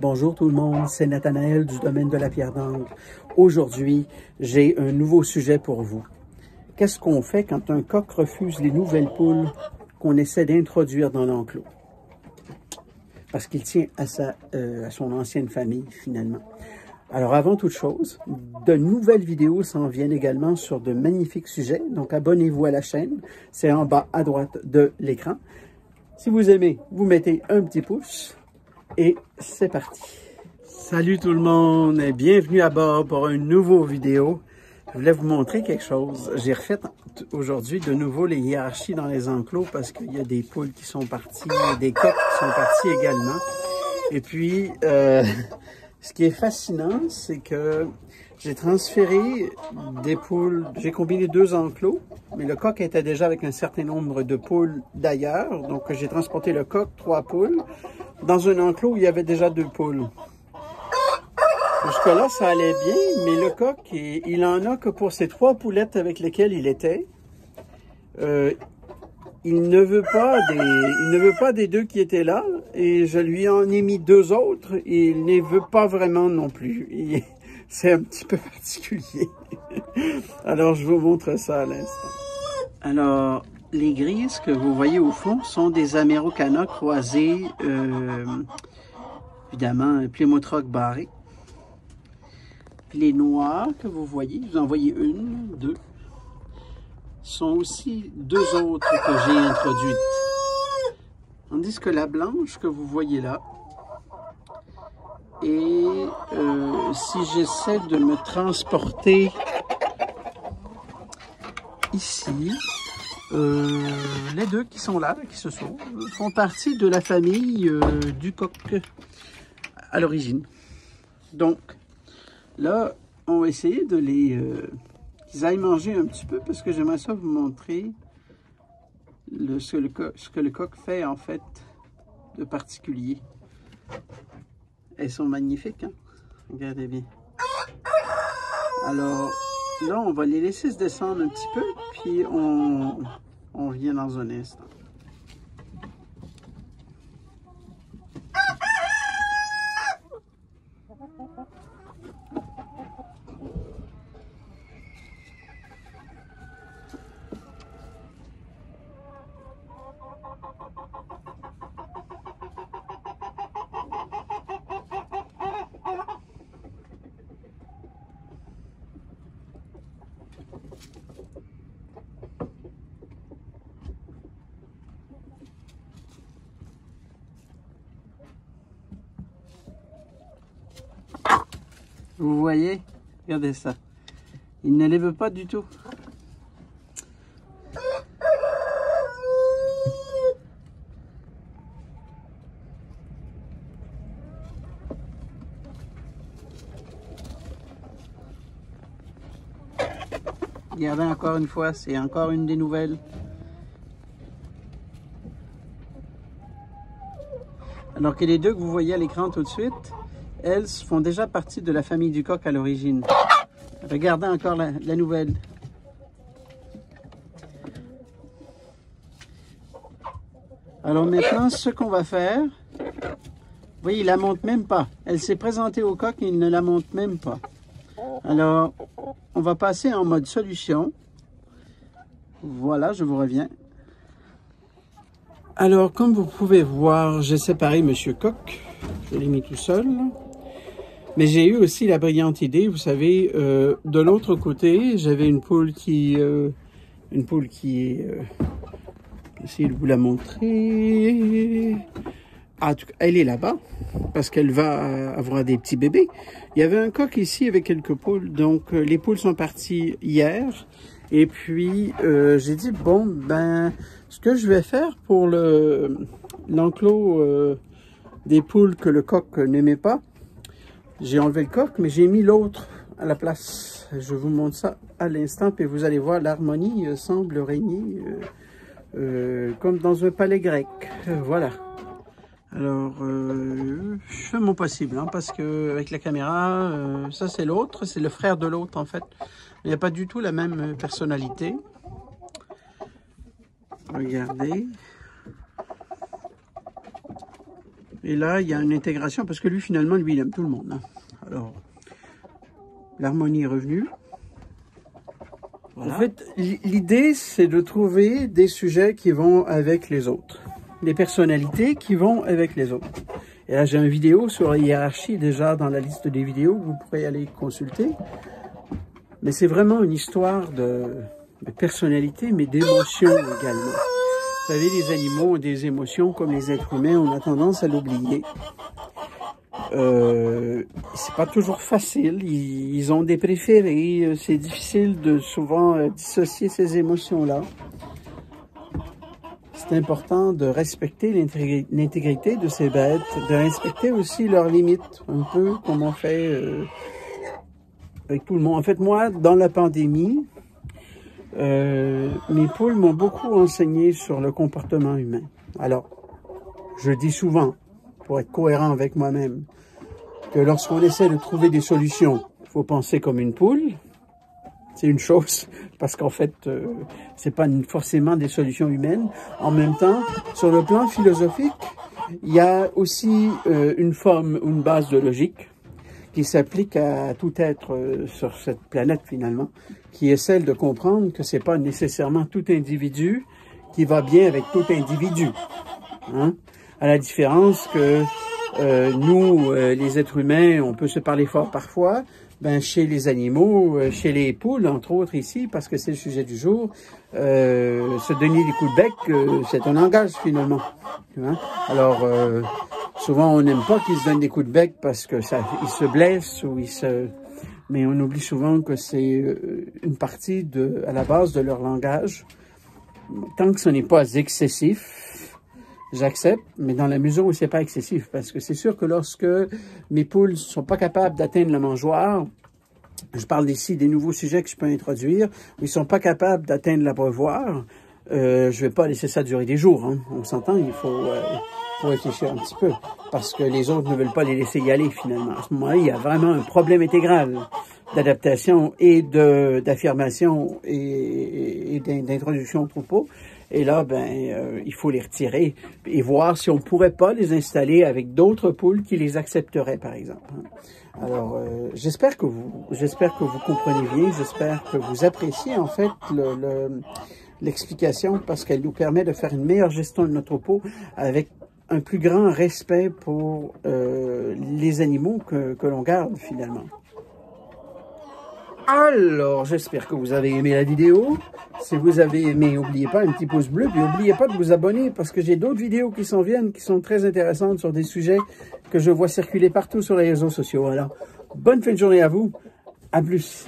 Bonjour tout le monde, c'est Nathanaël du domaine de la pierre d'angle. Aujourd'hui, j'ai un nouveau sujet pour vous. Qu'est-ce qu'on fait quand un coq refuse les nouvelles poules qu'on essaie d'introduire dans l'enclos? Parce qu'il tient euh, à son ancienne famille, finalement. Alors, avant toute chose, de nouvelles vidéos s'en viennent également sur de magnifiques sujets. Donc, abonnez-vous à la chaîne. C'est en bas à droite de l'écran. Si vous aimez, vous mettez un petit pouce et c'est parti. Salut tout le monde et bienvenue à bord pour une nouvelle vidéo. Je voulais vous montrer quelque chose. J'ai refait aujourd'hui de nouveau les hiérarchies dans les enclos parce qu'il y a des poules qui sont parties, des coqs qui sont partis également. Et puis, euh, ce qui est fascinant, c'est que j'ai transféré des poules, j'ai combiné deux enclos, mais le coq était déjà avec un certain nombre de poules d'ailleurs. Donc j'ai transporté le coq, trois poules, dans un enclos où il y avait déjà deux poules. Jusque-là, ça allait bien, mais le coq, il en a que pour ces trois poulettes avec lesquelles il était. Euh, il ne veut pas des, il ne veut pas des deux qui étaient là, et je lui en ai mis deux autres, et il ne veut pas vraiment non plus. C'est un petit peu particulier. Alors, je vous montre ça à l'instant. Alors, les grises que vous voyez au fond sont des Amérocana croisés, euh, évidemment, Plymouth barré. Les noirs que vous voyez, vous en voyez une, deux, sont aussi deux autres que j'ai introduites. Tandis que la blanche que vous voyez là, et euh, si j'essaie de me transporter ici, euh, les deux qui sont là, qui se sauvent, font partie de la famille euh, du coq à l'origine. Donc, là, on va essayer de les... qu'ils aillent manger un petit peu parce que j'aimerais ça vous montrer le, ce, ce que le coq fait en fait de particulier. Elles sont magnifiques, hein? Regardez bien. Alors, là, on va les laisser se descendre un petit peu, puis on, on vient dans un instant. Vous voyez Regardez ça. Il ne les veut pas du tout. Regardez encore une fois, c'est encore une des nouvelles. Alors que les deux que vous voyez à l'écran tout de suite, elles font déjà partie de la famille du coq à l'origine. Regardez encore la, nouvelle. Alors maintenant, ce qu'on va faire, vous voyez, il la monte même pas. Elle s'est présentée au coq et il ne la monte même pas. Alors, on va passer en mode solution. Voilà, je vous reviens. Alors, comme vous pouvez voir, j'ai séparé Monsieur Coq. Je l'ai mis tout seul. Mais j'ai eu aussi la brillante idée, vous savez, euh, de l'autre côté, j'avais une poule qui, euh, une poule qui est, euh, essayer de vous la montrer. Ah, elle est là-bas parce qu'elle va avoir des petits bébés. Il y avait un coq ici avec quelques poules, donc euh, les poules sont parties hier. Et puis j'ai dit bon ben, ce que je vais faire pour le l'enclos des poules que le coq n'aimait pas, j'ai enlevé le coq, mais j'ai mis l'autre à la place. Je vous montre ça à l'instant, puis vous allez voir, l'harmonie euh, semble régner euh, euh, comme dans un palais grec. voilà. Alors, je fais mon possible, hein, parce que avec la caméra, ça c'est l'autre, c'est le frère de l'autre en fait. Il n'y a pas du tout la même personnalité. Regardez. Et là, il y a une intégration parce que lui, finalement, lui, il aime tout le monde. Hein. Alors, l'harmonie est revenue. En fait, l'idée, c'est de trouver des sujets qui vont avec les autres. Des personnalités qui vont avec les autres. Et là, j'ai une vidéo sur la hiérarchie déjà dans la liste des vidéos vous pourrez aller consulter. Mais c'est vraiment une histoire de, de personnalité, mais d'émotion également. Vous savez, les animaux ont des émotions comme les êtres humains, on a tendance à l'oublier. Euh, c'est pas toujours facile. Ils, ont des préférés. C'est difficile de souvent euh, dissocier ces émotions-là. C'est important de respecter l'intégrité de ces bêtes, de respecter aussi leurs limites, un peu comme on fait euh, avec tout le monde. En fait, moi, dans la pandémie, euh, mes poules m'ont beaucoup enseigné sur le comportement humain. Alors, je dis souvent, pour être cohérent avec moi-même, que lorsqu'on essaie de trouver des solutions, il faut penser comme une poule. C'est une chose, parce qu'en fait, euh, c'est pas forcément des solutions humaines. En même temps, sur le plan philosophique, il y a aussi euh, une forme, une base de logique qui s'applique à tout être euh, sur cette planète finalement, qui est celle de comprendre que c'est pas nécessairement tout individu qui va bien avec tout individu. Hein? À la différence que euh, nous, euh, les êtres humains, on peut se parler fort parfois. Ben, chez les animaux, chez les poules, entre autres ici, parce que c'est le sujet du jour, se donner des coups de bec, c'est un langage finalement. Alors, souvent on n'aime pas qu'ils se donnent des coups de bec parce que ça, ils se blessent ou ils se... Mais on oublie souvent que c'est une partie de, à la base de leur langage. Tant que ce n'est pas excessif, j'accepte, mais dans la mesure où c'est pas excessif, parce que c'est sûr que lorsque mes poules sont pas capables d'atteindre la mangeoire, je parle ici des nouveaux sujets que je peux introduire, où ils sont pas capables d'atteindre l'abreuvoir, euh, je vais pas laisser ça durer des jours. Hein. On s'entend, il faut, euh, faut réfléchir un petit peu, parce que les autres ne veulent pas les laisser y aller finalement. À ce moment-là, il y a vraiment un problème intégral d'adaptation et de d'affirmation et, d'introduction au troupeau. Et là, ben, euh, il faut les retirer et voir si on pourrait pas les installer avec d'autres poules qui les accepteraient, par exemple. Hein. Alors, euh, j'espère que vous, j'espère que vous comprenez bien, j'espère que vous appréciez en fait le, l'explication parce qu'elle nous permet de faire une meilleure gestion de notre peau avec un plus grand respect pour euh, les animaux que, que l'on garde finalement. Alors, j'espère que vous avez aimé la vidéo. Si vous avez aimé, n'oubliez pas un petit pouce bleu. Puis n'oubliez pas de vous abonner parce que j'ai d'autres vidéos qui s'en viennent, qui sont très intéressantes sur des sujets que je vois circuler partout sur les réseaux sociaux. Alors, bonne fin de journée à vous. À plus.